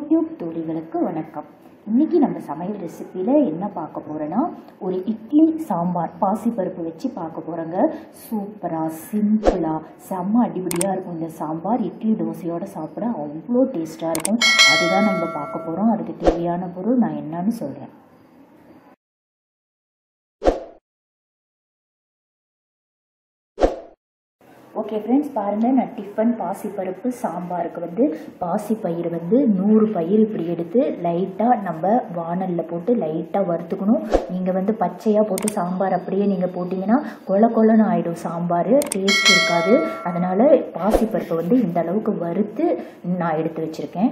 YouTube தோழிகளுக்கு வணக்கம். இன்னைக்கு நம்ம சமையல் ரெசிப்பியில் என்ன பார்க்க போகிறோன்னா ஒரு இட்லி சாம்பார் பாசிப்பருப்பு வச்சு பார்க்க போகிறோங்க சூப்பராக சிம்பிளாக செம்ம அடிபடியாக இருக்கும். இந்த சாம்பார் இட்லி தோசையோடு சாப்பிட அவ்வளோ டேஸ்ட்டாக இருக்கும். அதுதான் நம்ம பார்க்க போகிறோம் அதுக்கு தேவையான பொருள் நான் என்னன்னு சொல்கிறேன் ஓகே ஃப்ரெண்ட்ஸ் பாருங்கள் நான் டிஃபன் பாசிப்பருப்பு சாம்பாருக்கு வந்து பாசிப்பயிர் வந்து நூறு பயிர் இப்படி எடுத்து லைட்டாக நம்ம வானலில் போட்டு லைட்டாக வறுத்துக்கணும். நீங்கள் வந்து பச்சையாக போட்டு சாம்பார் அப்படியே நீங்கள் போட்டிங்கன்னா கொல கொலன்னு ஆகிடும் சாம்பார். டேஸ்ட் இருக்காது. அதனால் பாசிப்பருப்பை வந்து இந்த அளவுக்கு வறுத்து நான் எடுத்து வச்சுருக்கேன்.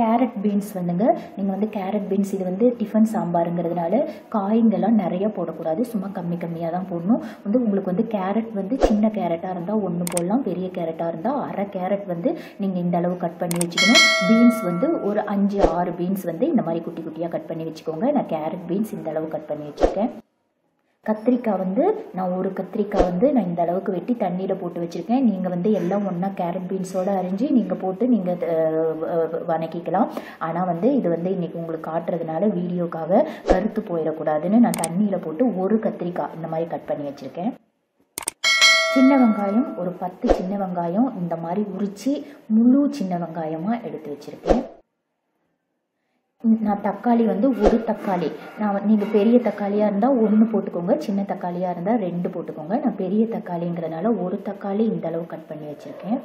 கேரட் பீன்ஸ் வந்துங்க. நீங்கள் வந்து கேரட் பீன்ஸ் இது வந்து டிஃபன் சாம்பாருங்கிறதுனால காய்ங்கெல்லாம் நிறைய போடக்கூடாது. சும்மா கம்மி கம்மியாக தான் போடணும். வந்து உங்களுக்கு வந்து கேரட் வந்து சின்ன கேரட்டாக இருந்தால் ஒன்று போடலாம். பெரிய கேரட்டாக இருந்தால் அரை கேரட் வந்து நீங்கள் இந்த அளவு கட் பண்ணி வச்சுக்கணும். பீன்ஸ் வந்து ஒரு அஞ்சு ஆறு பீன்ஸ் வந்து இந்த மாதிரி குட்டி குட்டியாக கட் பண்ணி வச்சுக்கோங்க. நான் கேரட் பீன்ஸ் இந்த அளவு கட் பண்ணி வச்சுருக்கேன். கத்திரிக்காய் வந்து நான் ஒரு கத்திரிக்காய் வந்து நான் இந்த அளவுக்கு வெட்டி தண்ணியில் போட்டு வச்சுருக்கேன். நீங்கள் வந்து எல்லாம் ஒன்றா கேரட் பீன்ஸோடு அரிஞ்சு நீங்கள் போட்டு நீங்கள் வணக்கிக்கலாம். ஆனால் வந்து இது வந்து இன்றைக்கி உங்களுக்கு காட்டுறதுனால வீடியோக்காக கருத்து போயிடக்கூடாதுன்னு நான் தண்ணியில் போட்டு ஒரு கத்திரிக்காய் இந்த மாதிரி கட் பண்ணி வச்சுருக்கேன். சின்ன வெங்காயம் ஒரு பத்து சின்ன வெங்காயம் இந்த மாதிரி உரித்து முழு சின்ன வெங்காயமாக எடுத்து வச்சுருக்கேன். நான் தக்காளி வந்து ஒரு தக்காளி. நான் நீங்கள் பெரிய தக்காளியாக இருந்தால் ஒன்று போட்டுக்கோங்க சின்ன தக்காளியாக இருந்தால் ரெண்டு போட்டுக்கோங்க. நான் பெரிய தக்காளிங்கிறதுனால ஒரு தக்காளி இந்த அளவு கட் பண்ணி வச்சுருக்கேன்.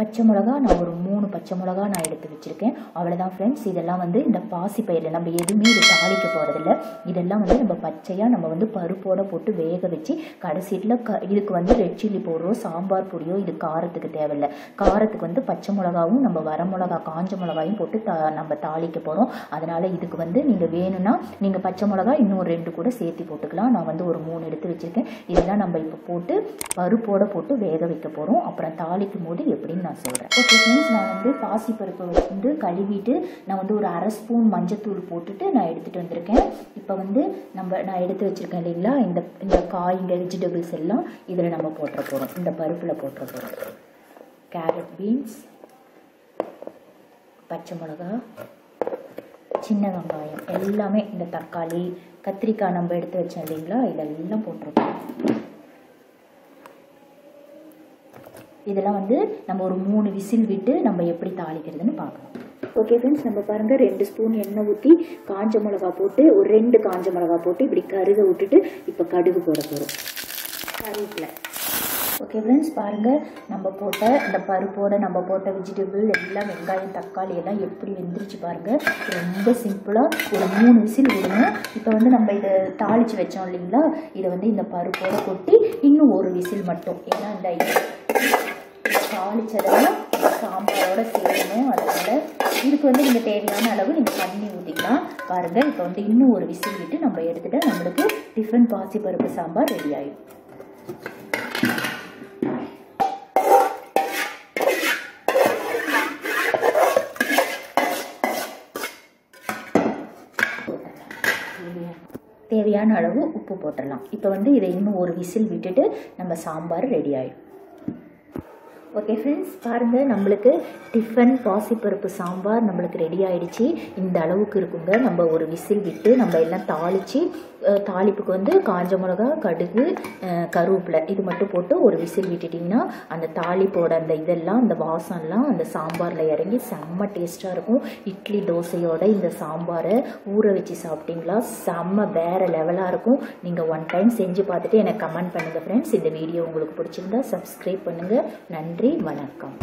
பச்சை மிளகா நான் ஒரு மூணு பச்சை மிளகா நான் எடுத்து வச்சுருக்கேன். அவ்வளோதான் ஃப்ரெண்ட்ஸ் இதெல்லாம் வந்து இந்த பாசி பயிரில் நம்ம எதுவுமே இது தாளிக்க போகிறதில்ல இதெல்லாம் வந்து நம்ம பச்சையாக நம்ம வந்து பருப்போடு போட்டு வேக வச்சு கடைசியில் க இதுக்கு வந்து ரெட் சில்லி போடுறோம் சாம்பார் பொடியோ இது காரத்துக்கு தேவையில்லை. காரத்துக்கு வந்து பச்சை மிளகாவும் நம்ம வர மிளகா காஞ்ச மிளகாயும் போட்டு தா நம்ம தாளிக்க போகிறோம் அதனால் இதுக்கு வந்து நீங்கள் வேணும்னா நீங்கள் பச்சை மிளகா இன்னும் ரெண்டு கூட சேர்த்து போட்டுக்கலாம். நான் வந்து ஒரு மூணு எடுத்து வச்சுருக்கேன். இதெல்லாம் நம்ம இப்போ போட்டு பருப்போடு போட்டு வேக வைக்க போகிறோம் அப்புறம் தாளிக்கும் போது எப்படின்னு நான் சொல்கிறேன் ஓகே மீன்ஸ் நான் வந்து பாசிப்பருப்பை வந்து கழுவிட்டு நான் வந்து ஒரு அரை ஸ்பூன் மஞ்சத்தூள் போட்டுட்டு நான் எடுத்துகிட்டு வந்திருக்கேன். இப்போ வந்து நம்ம நான் எடுத்து வச்சுருக்கேன் இல்லைங்களா? இந்த இந்த காய்ங்க வெஜிடபிள்ஸ் எல்லாம் இதில் நம்ம போட்டுற போகிறோம் இந்த பருப்பில் போட்டுற போகிறோம் கேரட் பீன்ஸ் பச்சை மிளகா சின்ன வெங்காயம் எல்லாமே இந்த தக்காளி கத்திரிக்காய் நம்ம எடுத்து வச்சோம் இல்லைங்களா? இதெல்லாம் போட்டிருக்கோம் இதெல்லாம் வந்து நம்ம ஒரு மூணு விசில் விட்டு நம்ம எப்படி தாளிக்கிறதுன்னு பார்க்கலாம். ஓகே ஃப்ரெண்ட்ஸ் நம்ம பாருங்கள் ரெண்டு ஸ்பூன் எண்ணெய் ஊற்றி காஞ்ச மிளகா போட்டு ஒரு ரெண்டு காஞ்ச மிளகா போட்டு இப்படி கருக விட்டுட்டு இப்போ கடுகு போட போகிறோம் கருவேப்பிலை ஓகே ஃப்ரெண்ட்ஸ் பாருங்கள் நம்ம போட்ட இந்த பருப்போட நம்ம போட்ட வெஜிடபிள் எல்லாம் வெங்காயம் தக்காளி எல்லாம் எப்படி வெந்துருச்சு பாருங்கள் ரொம்ப சிம்பிளாக ஒரு மூணு விசில் விடுங்க. இப்போ வந்து நம்ம இதை தாளித்து வச்சோம் இல்லைங்களா? இதை வந்து இந்த பருப்போட கொட்டி இன்னும் ஒரு விசில் மட்டும். ஏன்னா இந்த தாளிச்சதெல்லாம் சாம்பாரோட சேரணும் அதனால் இதுக்கு வந்து நீங்கள் தேவையான அளவு நீங்கள் தண்ணி ஊற்றிக்கலாம் பாருங்கள் இப்போ வந்து இன்னும் ஒரு விசில் விட்டு நம்ம எடுத்துகிட்டா நம்மளுக்கு டிஃபன் பாசிப்பருப்பு சாம்பார் ரெடி ஆகிடும் தேவையான அளவு உப்பு போட்டுடலாம். இப்போ வந்து இதை இன்னும் ஒரு விசில் விட்டுட்டு நம்ம சாம்பார் ரெடி ஆகிடும் ஓகே ஃப்ரெண்ட்ஸ் பாருங்கள் நம்மளுக்கு டிஃபன் பாசிப்பருப்பு சாம்பார் நம்மளுக்கு ரெடி ஆகிடுச்சி இந்த அளவுக்கு இருக்குங்க. நம்ம ஒரு விசில் விட்டு நம்ம எல்லாம் தாளித்து தாளிப்புக்கு வந்து காஞ்ச மிளகா கடுகு கருவேப்பிலை இது மட்டும் போட்டு ஒரு விசில் விட்டுட்டிங்கன்னா அந்த தாளிப்போட அந்த இதெல்லாம் அந்த வாசம்லாம் அந்த சாம்பாரில் இறங்கி செம்ம டேஸ்ட்டாக இருக்கும். இட்லி தோசையோட இந்த சாம்பாரை ஊற வச்சு சாப்பிட்டீங்களா? செம்ம வேறு லெவலாக இருக்கும். நீங்கள் ஒன் டைம் செஞ்சு பார்த்துட்டு எனக்கு கமெண்ட் பண்ணுங்கள் ஃப்ரெண்ட்ஸ் இந்த வீடியோ உங்களுக்கு பிடிச்சிருந்தா சப்ஸ்கிரைப் பண்ணுங்கள் நன்றி வணக்கம்.